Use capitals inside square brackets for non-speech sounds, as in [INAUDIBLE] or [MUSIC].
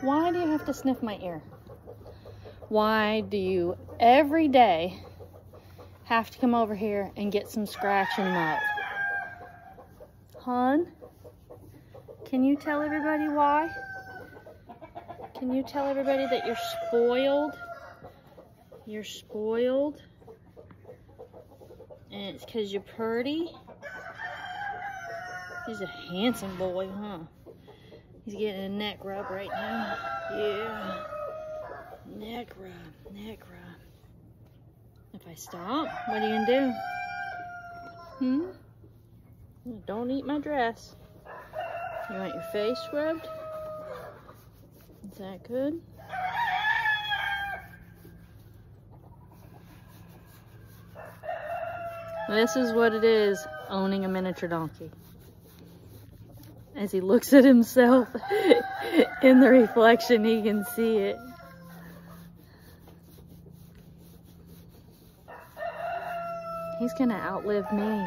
Why do you have to sniff my ear? Why do you every day have to come over here and get some scratching love? Han, can you tell everybody why? Can you tell everybody that you're spoiled? You're spoiled. And it's because you're pretty. He's a handsome boy, huh? He's getting a neck rub right now. Yeah. Neck rub, neck rub. If I stop, what are you gonna do? Hmm? Don't eat my dress. You want your face rubbed? Is that good? This is what it is, owning a miniature donkey. As he looks at himself [LAUGHS] in the reflection, he can see it. He's gonna outlive me.